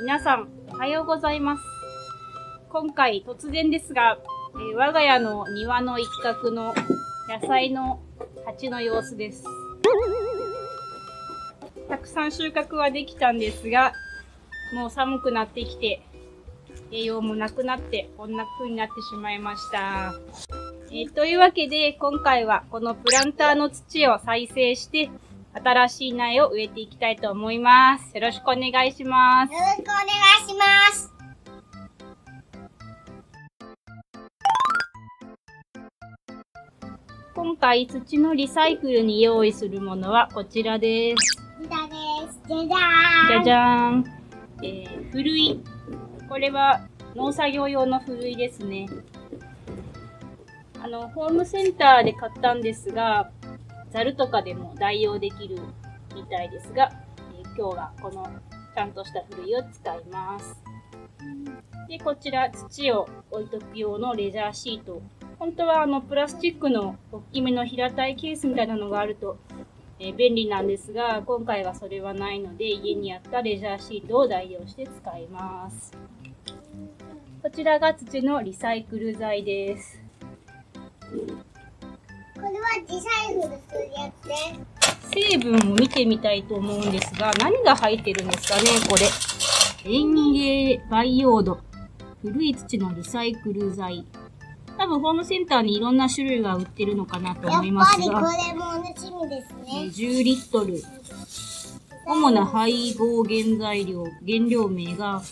皆さん、おはようございます。今回突然ですが、えー我が家の庭の一角の野菜の鉢の様子です。たくさん収穫はできたんですが、もう寒くなってきて、栄養もなくなって、こんな風になってしまいました。えーというわけで、今回はこのプランターの土を再生して、新しい苗を植えていきたいと思います。よろしくお願いします。よろしくお願いします。今回土のリサイクルに用意するものはこちらです。リタです。じゃじゃーん。じゃじゃーん。えー、ふるい。これは農作業用のふるいですね。あの、ホームセンターで買ったんですが、ザルとかでも代用できるみたいですが、えー今日はこのちゃんとしたふるいを使います。で、こちら土を置いとく用のレジャーシート。本当はあのプラスチックの大きめの平たいケースみたいなのがあるとえ便利なんですが、今回はそれはないので、家にあったレジャーシートを代用して使います。こちらが土のリサイクル剤です。成分を見てみたいと思うんですが、何が入ってるんですかね、これ。園芸培養土。古い土のリサイクル剤。多分ホームセンターにいろんな種類が売ってるのかなとやっ思いますぱりこが、れも同じ味ですえーね。10リットル。主な配合原材料、原料名が、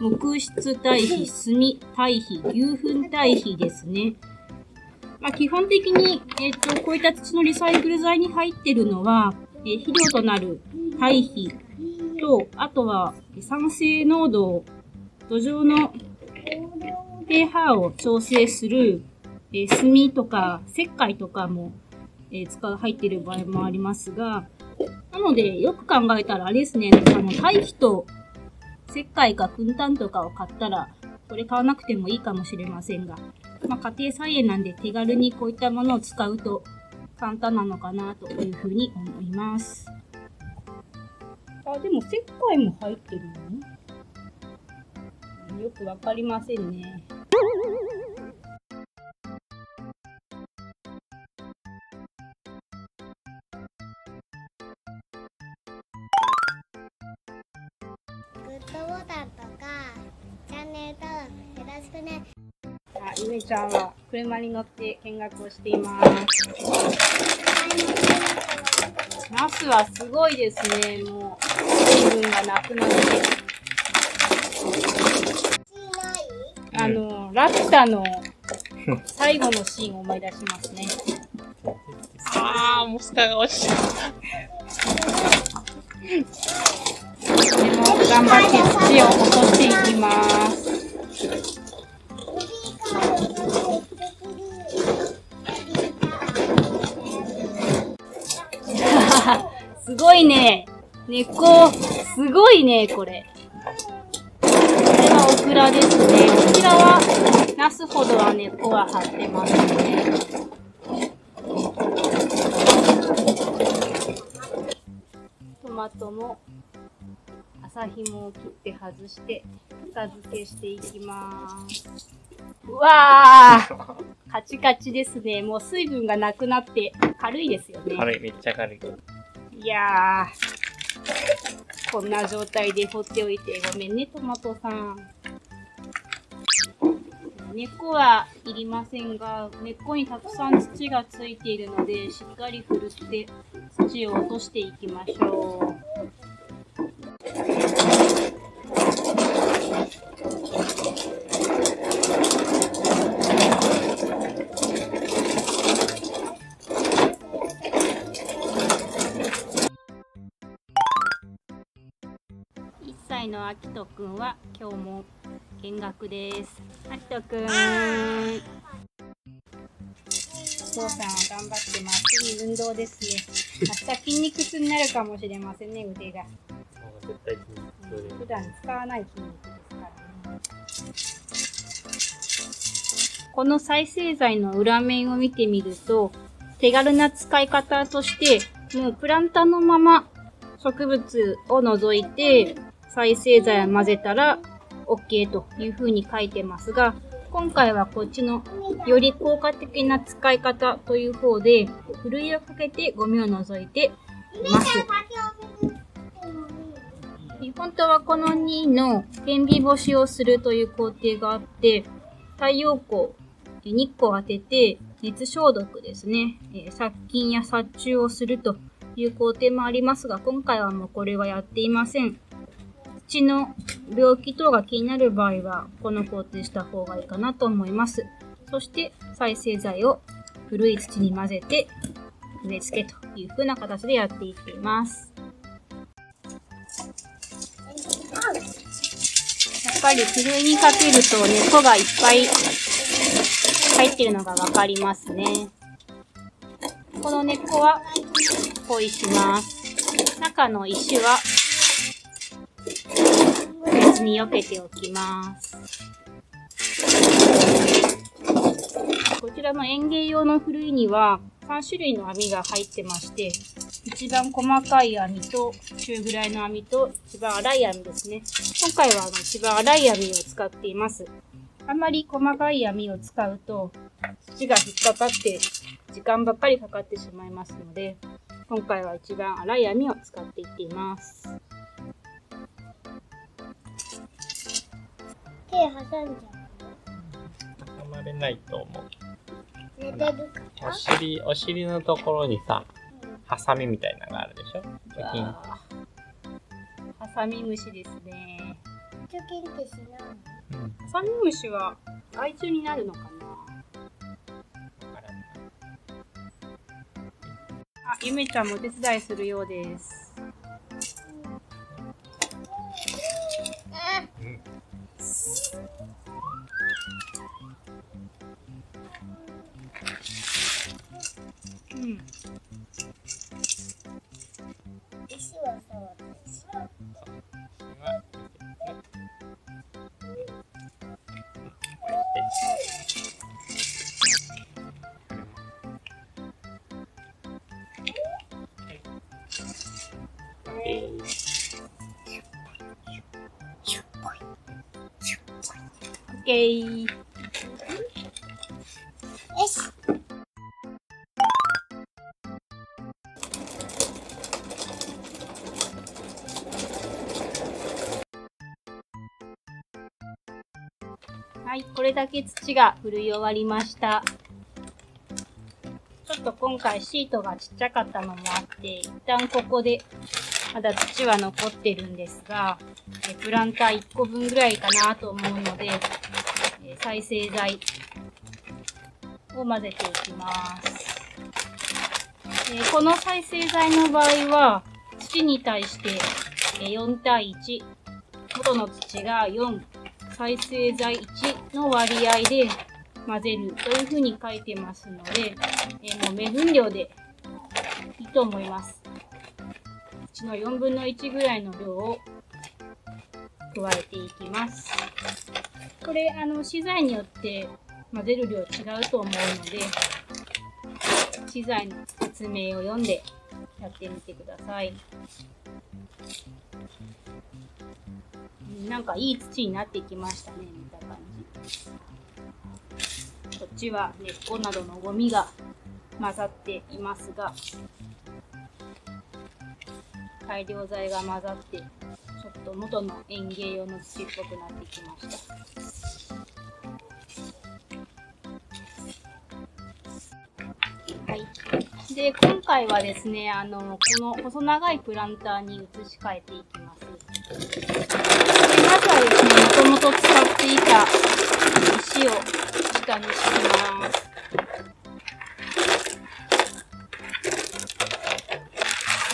木質堆肥、炭堆肥、牛糞堆肥ですね。まあ、基本的に、えっ、と、こういった土のリサイクル剤に入ってるのは、えー肥料となる堆肥と、あとは酸性濃度、土壌の pH を調整する、えー炭とか石灰とかも、えー使う、入ってる場合もありますが、なので、よく考えたらあれですね、あの、堆肥と石灰か粉炭とかを買ったら、これ買わなくてもいいかもしれませんが、まあ、家庭菜園なんで手軽にこういったものを使うと簡単なのかなというふうに思います。あ、でも石灰も入ってるの？よくわかりませんね。グッドボタンとか、チャンネル登録よろしくね。ゆめちゃんは車に乗って見学をしています。ナスはすごいですね。もう、水分がなくなって。あの、ラピュタの最後のシーンを思い出しますね。あー、モスカが落ちちゃった。でも、頑張って土を落としていきます。ごいね。根っこ、すごいね、これ。これはオクラですね。こちらは、ナスほどは根っこは張ってますね。トマトも、麻紐を切って外して、深漬けしていきます。うわーカチカチですね。もう水分がなくなって軽いですよね。軽い、めっちゃ軽い。いやー、こんな状態で放っておいてごめんね、トマトさん。根っこはいりませんが、根っこにたくさん土がついているので、しっかりふるって土を落としていきましょう。きとくんは今日も見学です。あきとくん。お父さんは頑張ってます。いい運動ですね。明日筋肉痛になるかもしれませんね、腕が。絶対筋肉普段使わない筋肉ですからね。この再生剤の裏面を見てみると、手軽な使い方として、もうプランターのまま植物を除いて、再生剤を混ぜたら OK というふうに書いてますが、今回はこっちのより効果的な使い方という方で、ふるいをかけてゴミを除いています。本当はこの2の天日干しをするという工程があって、太陽光、日光を当てて熱消毒ですね、殺菌や殺虫をするという工程もありますが、今回はもうこれはやっていません。土の病気等が気になる場合は、この工程した方がいいかなと思います。そして、再生剤を古い土に混ぜて植え付けという風な形でやっていっています。やっぱりふるいにかけると根っこがいっぱい入ってるのがわかりますね。この根っこはポイします。中の石はに避けておきます。こちらの園芸用のふるいには3種類の網が入ってまして、一番細かい網と中ぐらいの網と一番粗い網ですね。今回はあの一番粗い網を使っています。あんまり細かい網を使うと土が引っかかって時間ばっかりかかってしまいますので、今回は一番粗い網を使っていっています。手挟んじゃ挟まれないと思う。う。寝てるか？お尻、お尻のところにさ、ハサミみたいなのがあるでしょ？チョキン。ハサミムシですね。チョキンってしない。うん。ハサミムシは害虫になるのかな？わからんあ、ゆめちゃんもお手伝いするようです。ケー。よし。はい、これだけ土が振るい終わりました。ちょっと今回シートがちっちゃかったのもあって、一旦ここでまだ土は残ってるんですが、えプランター1個分ぐらいかなと思うので、え再生剤を混ぜていきます。えこの再生剤の場合は、土に対して4対1、元の土が4、再生剤1の割合で混ぜるというふうに書いてますので、えもう目分量でいいと思います。土の4分の1ぐらいの量を加えていきます。これ、あの、資材によって混ぜる量違うと思うので、資材の説明を読んでやってみてください。なんかいい土になってきましたね、見た感じ。こっちは根っこなどのゴミが混ざっていますが、改良剤が混ざって、と元の園芸用の土っぽくなってきました。はい。で、今回はですね、あの、この細長いプランターに移し替えていきます。でまずはですね、もともと使っていた石を下に敷きます。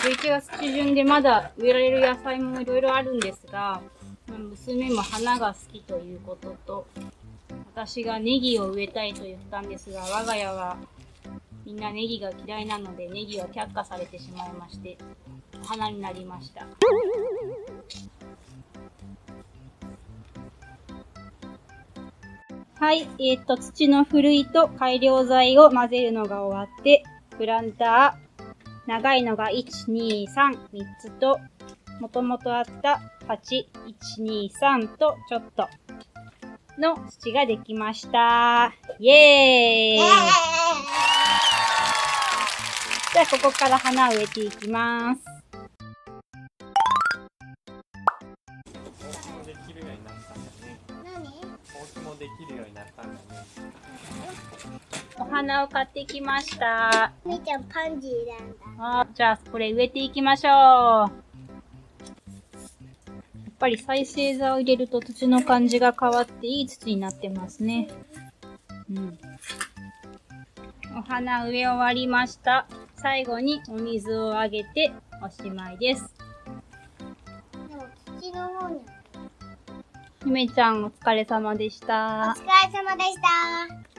11月中旬でまだ植えられる野菜もいろいろあるんですが、娘も花が好きということと、私がネギを植えたいと言ったんですが、我が家はみんなネギが嫌いなのでネギは却下されてしまいまして、お花になりました。はい、えっ、と、土のふるいと改良剤を混ぜるのが終わって、プランター、長いのが1、2、3、3つと、もともとあった8、1、2、3とちょっとの土ができました。イエーイじゃあ、ここから花を植えていきます。花を買ってきました。みーちゃんパンジーなんだ。あーじゃあ、これ植えていきましょう。やっぱり再生剤を入れると土の感じが変わっていい土になってますね。うん。お花植え終わりました。最後にお水をあげておしまいです。でも土の方に。ゆめちゃんお疲れ様でしたお。疲れ様でした。